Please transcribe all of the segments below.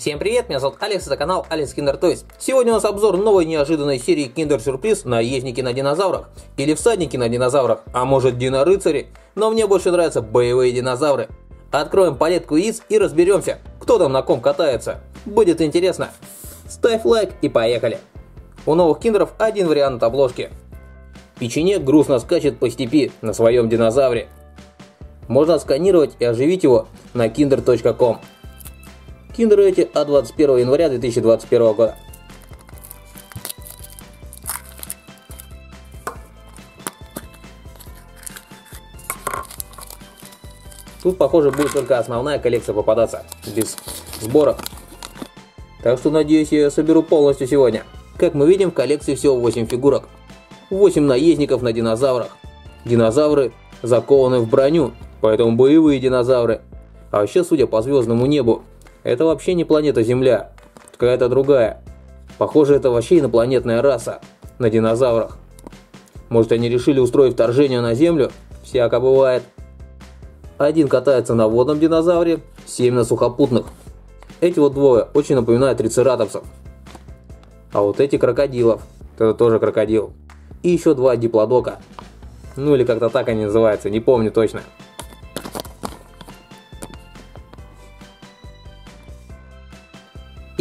Всем привет, меня зовут Алекс, это канал Алекс Kinder Toys. Сегодня у нас обзор новой неожиданной серии Kinder Сюрприз наездники на динозаврах. Или всадники на динозаврах, а может динорыцари. Но мне больше нравятся боевые динозавры. Откроем палетку яиц и разберемся, кто там на ком катается. Будет интересно. Ставь лайк и поехали. У новых киндеров один вариант обложки. Печенек грустно скачет по степи на своем динозавре. Можно сканировать и оживить его на kinder.com. Киндеры эти от 21 января 2021 года. Тут, похоже, будет только основная коллекция попадаться, без сборок. Так что, надеюсь, я соберу полностью сегодня. Как мы видим, в коллекции всего 8 фигурок. 8 наездников на динозаврах. Динозавры закованы в броню, поэтому боевые динозавры. А вообще, судя по звездному небу, это вообще не планета Земля, какая-то другая. Похоже, это вообще инопланетная раса на динозаврах. Может, они решили устроить вторжение на Землю? Всяко бывает. Один катается на водном динозавре, семь на сухопутных. Эти вот двое очень напоминают трицератопсов. А вот эти крокодилов. Это тоже крокодил. И еще два диплодока. Ну или как-то так они называются, не помню точно.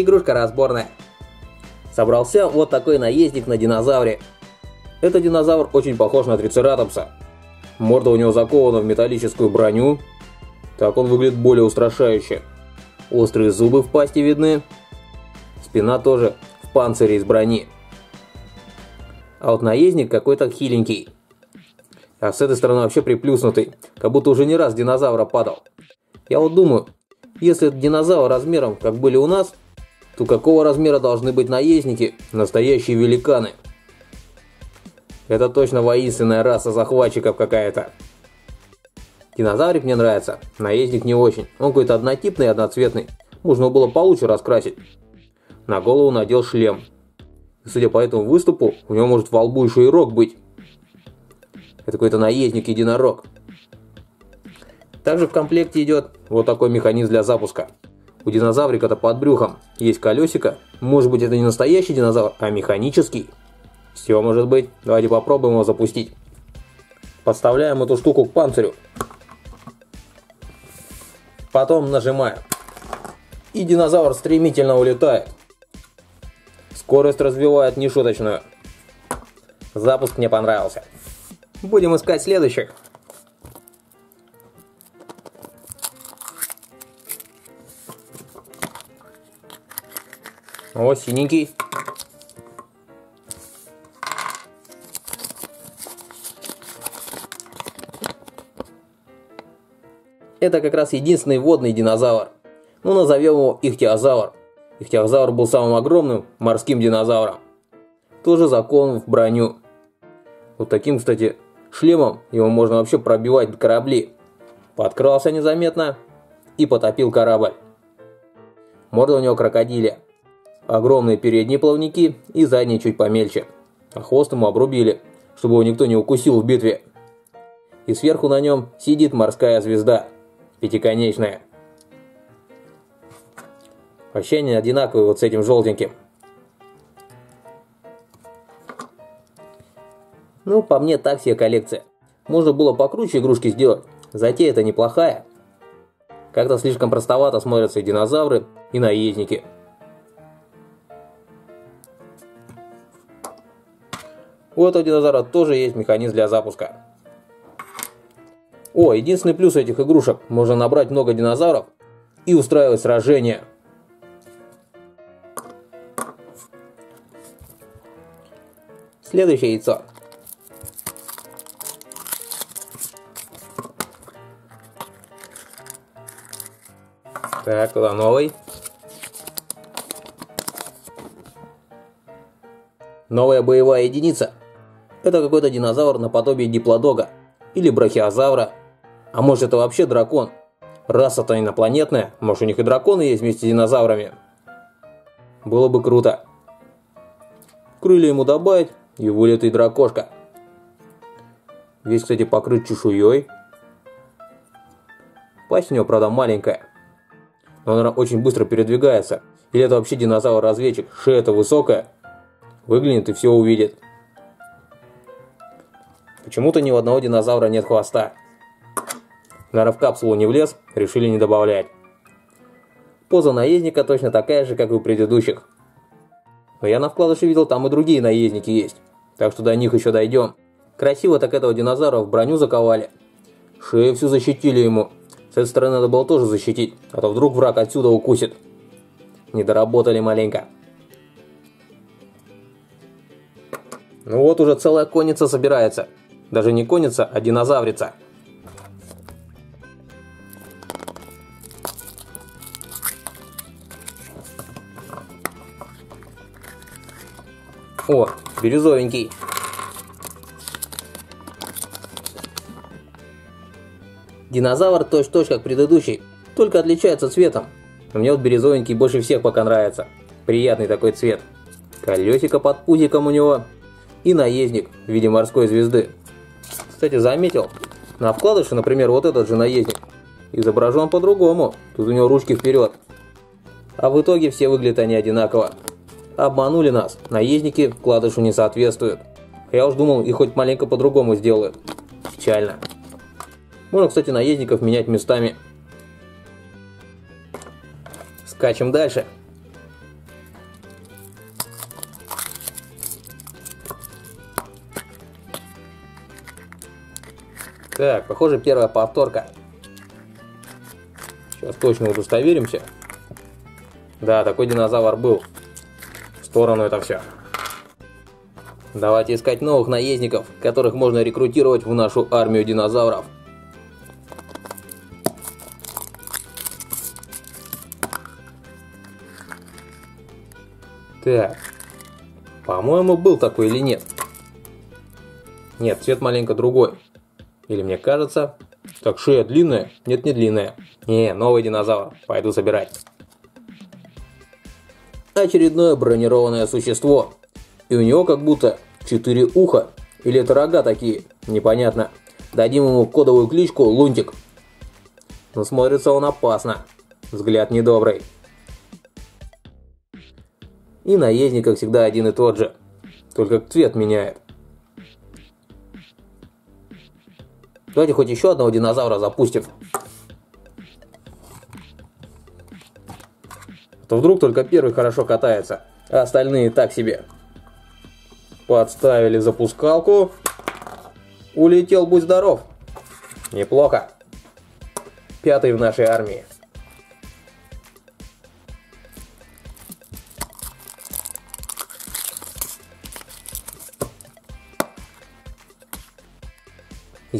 Игрушка разборная. Собрался вот такой наездник на динозавре. Этот динозавр очень похож на трицератопса. Морда у него закована в металлическую броню. Так он выглядит более устрашающе. Острые зубы в пасти видны. Спина тоже в панцире из брони. А вот наездник какой-то хиленький. А с этой стороны вообще приплюснутый, как будто уже не раз динозавра падал. Я вот думаю, если это динозавр размером, как были у нас, то какого размера должны быть наездники, настоящие великаны? Это точно воинственная раса захватчиков какая-то. Динозаврик мне нравится, наездник не очень. Он какой-то однотипный и одноцветный. Можно было получше раскрасить. На голову надел шлем. И судя по этому выступу, у него может во лбу еще и рог быть. Это какой-то наездник-единорог. Также в комплекте идет вот такой механизм для запуска. У динозаврика-то под брюхом есть колесико. Может быть это не настоящий динозавр, а механический. Все может быть. Давайте попробуем его запустить. Подставляем эту штуку к панцирю. Потом нажимаем. И динозавр стремительно улетает. Скорость развивает нешуточную. Запуск мне понравился. Будем искать следующих. О, синенький. Это как раз единственный водный динозавр. Ну, назовем его ихтиозавр. Ихтиозавр был самым огромным морским динозавром. Тоже закон в броню. Вот таким, кстати, шлемом его можно вообще пробивать корабли. Подкрался незаметно и потопил корабль. Морда у него крокодиля. Огромные передние плавники и задние чуть помельче. А хвост ему обрубили, чтобы его никто не укусил в битве. И сверху на нем сидит морская звезда, пятиконечная. Вообще они одинаковые вот с этим желтеньким. Ну, по мне так себе коллекция. Можно было покруче игрушки сделать. Затея это неплохая. Как-то слишком простовато смотрятся и динозавры, и наездники. У этого динозавра тоже есть механизм для запуска. О, единственный плюс этих игрушек. Можно набрать много динозавров и устраивать сражения. Следующее яйцо. Так, туда новый. Новая боевая единица. Это какой-то динозавр наподобие диплодога. Или брахиозавра. А может это вообще дракон? Раса-то инопланетная. Может у них и драконы есть вместе с динозаврами. Было бы круто. Крылья ему добавить и вылетый дракошка. Весь, кстати, покрыт чешуей. Пасть у него, правда, маленькая. но он очень быстро передвигается. Или это вообще динозавр-разведчик, шея-то высокая. Выглянет и все увидит. Почему-то ни у одного динозавра нет хвоста. Наверное, в капсулу не влез, решили не добавлять. Поза наездника точно такая же, как и у предыдущих. Но я на вкладыше видел, там и другие наездники есть. Так что до них еще дойдем. Красиво так этого динозавра в броню заковали. Шею всю защитили ему. С этой стороны надо было тоже защитить, а то вдруг враг отсюда укусит. Не доработали маленько. Ну вот уже целая конница собирается. Даже не конница, а динозаврица. О, бирюзовенький. Динозавр точь-точь как предыдущий, только отличается цветом. Но мне вот бирюзовенький больше всех пока нравится. Приятный такой цвет. Колесико под пузиком у него. И наездник в виде морской звезды. Кстати, заметил, на вкладыше, например, вот этот же наездник изображен по-другому. Тут у него ручки вперед. А в итоге все выглядят они одинаково. Обманули нас. Наездники вкладышу не соответствуют. Я уж думал, их хоть маленько по-другому сделают. Печально. Можно, кстати, наездников менять местами. Скачем дальше. Так, похоже, первая повторка. Сейчас точно удостоверимся. Да, такой динозавр был сторону это все. Давайте искать новых наездников, которых можно рекрутировать в нашу армию динозавров. Так. По-моему, был такой или нет? Нет, цвет маленько другой. Или мне кажется... Так, шея длинная? Нет, не длинная. Не, новый динозавр. Пойду собирать очередное бронированное существо. И у него как будто четыре уха. Или это рога такие, непонятно. Дадим ему кодовую кличку Лунтик. Но смотрится он опасно. Взгляд недобрый. И наездник, как всегда, один и тот же. Только цвет меняет. Давайте хоть еще одного динозавра запустим. то вдруг только первый хорошо катается, а остальные так себе. Подставили запускалку. Улетел, будь здоров. Неплохо. Пятый в нашей армии.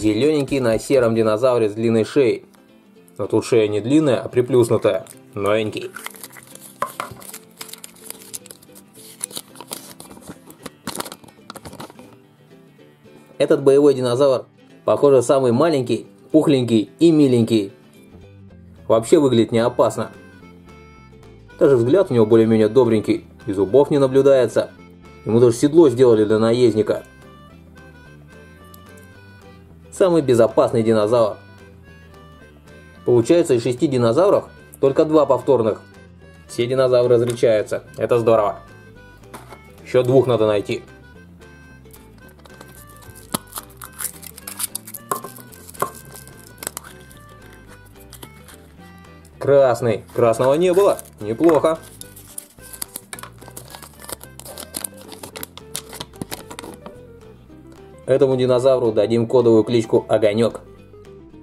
Зелененький на сером динозавре с длинной шеей. Но тут шея не длинная, а приплюснутая. Новенький. Этот боевой динозавр, похоже, самый маленький, пухленький и миленький. Вообще выглядит не опасно. Даже взгляд у него более-менее добренький, и зубов не наблюдается. Ему даже седло сделали для наездника. Самый безопасный динозавр. Получается, из шести динозавров только два повторных. Все динозавры различаются. Это здорово. Еще двух надо найти. Красный. Красного не было. Неплохо. Этому динозавру дадим кодовую кличку Огонек.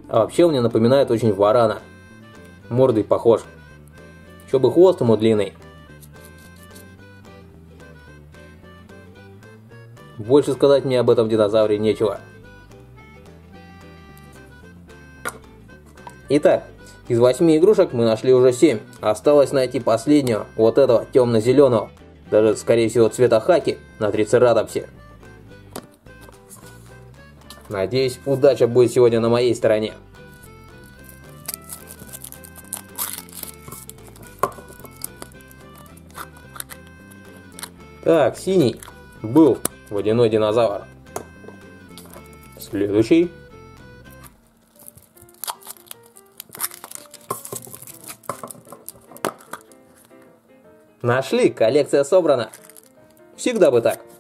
А вообще он мне напоминает очень варана. Мордой похож. Еще бы хвост ему длинный. Больше сказать мне об этом динозавре нечего. Итак, из восьми игрушек мы нашли уже семь. Осталось найти последнюю, вот этого темно-зеленого. Даже, скорее всего, цвета хаки на трицератопсе. Надеюсь, удача будет сегодня на моей стороне. Так, синий. Был водяной динозавр. Следующий. Нашли, коллекция собрана. Всегда бы так.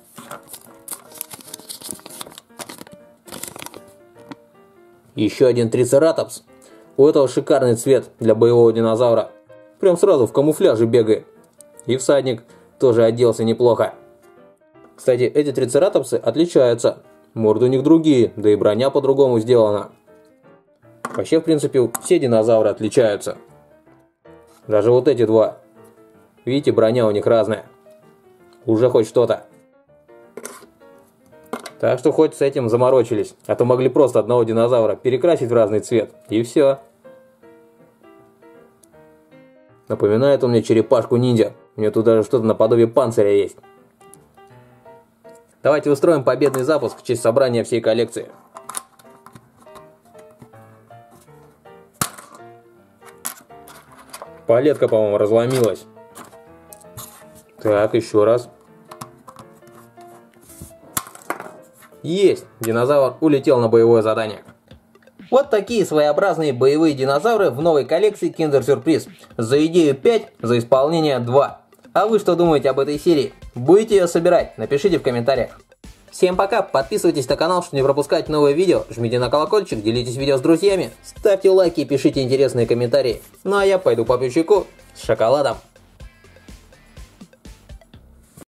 Еще один трицератопс. У этого шикарный цвет для боевого динозавра. Прям сразу в камуфляже бегает. И всадник тоже оделся неплохо. Кстати, эти трицератопсы отличаются. Морды у них другие, да и броня по-другому сделана. Вообще, в принципе, все динозавры отличаются. Даже вот эти два. Видите, броня у них разная. Уже хоть что-то. Так что хоть с этим заморочились, а то могли просто одного динозавра перекрасить в разный цвет, и все. Напоминает он мне черепашку-ниндзя. У нее тут даже что-то наподобие панциря есть. Давайте устроим победный запуск в честь собрания всей коллекции. Палетка, по-моему, разломилась. Так, еще раз. Есть! Динозавр улетел на боевое задание. Вот такие своеобразные боевые динозавры в новой коллекции Kinder Surprise. За идею 5, за исполнение 2. А вы что думаете об этой серии? Будете ее собирать? Напишите в комментариях. Всем пока, подписывайтесь на канал, чтобы не пропускать новые видео, жмите на колокольчик, делитесь видео с друзьями, ставьте лайки и пишите интересные комментарии. Ну а я пойду по пищику с шоколадом.